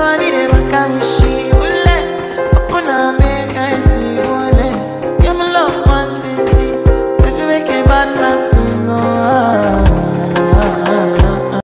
I need.